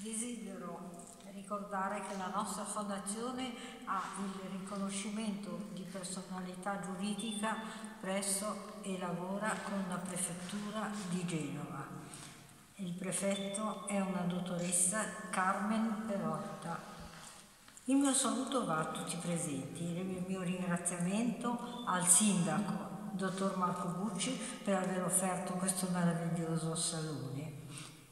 Desidero ricordare che la nostra fondazione ha il riconoscimento di personalità giuridica presso e lavora con la prefettura di Genova. Il prefetto è una dottoressa Carmen Perotta. Il mio saluto va a tutti i presenti e il mio ringraziamento al sindaco, dottor Marco Bucci, per aver offerto questo meraviglioso salone.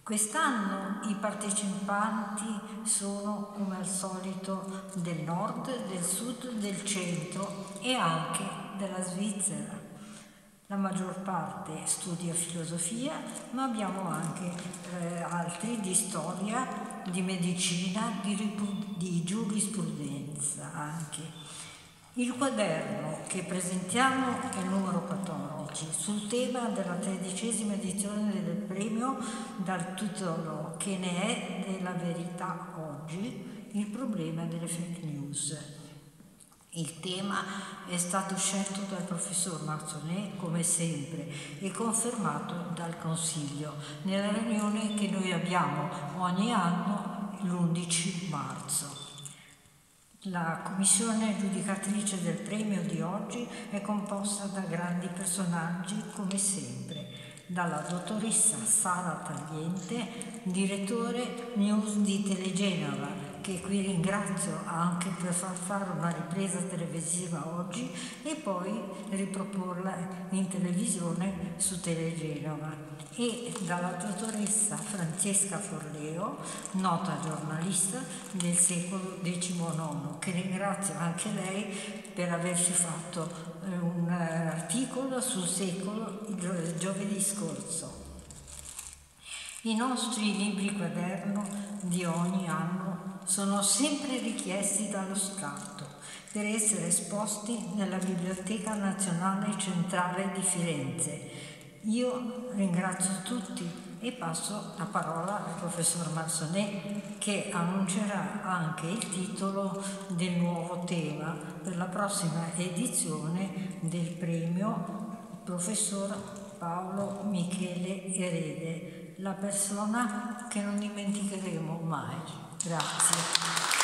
Quest'anno i partecipanti sono come al solito del nord, del sud, del centro e anche della Svizzera. La maggior parte studia filosofia, ma abbiamo anche eh, altri di storia, di medicina, di, di giurisprudenza anche. Il quaderno che presentiamo è il numero 14 sul tema della tredicesima edizione del premio dal titolo Che ne è della verità oggi, il problema delle fake news. Il tema è stato scelto dal professor Marzonet come sempre e confermato dal Consiglio nella riunione che noi abbiamo ogni anno l'11 marzo. La commissione giudicatrice del premio di oggi è composta da grandi personaggi come sempre, dalla dottoressa Sara Tagliente, direttore news di Telegenova, che qui ringrazio anche per far fare una ripresa televisiva oggi e poi riproporla in televisione su Telegenova e dalla dottoressa Francesca Forleo, nota giornalista del secolo XIX, che ringrazio anche lei per averci fatto eh, un articolo sul secolo giovedì scorso. I nostri libri quaderno di ogni anno sono sempre richiesti dallo scatto per essere esposti nella Biblioteca Nazionale Centrale di Firenze. Io ringrazio tutti e passo la parola al professor Marsonet che annuncerà anche il titolo del nuovo tema per la prossima edizione del premio professor Paolo Michele Erede la persona che non dimenticheremo mai. Grazie.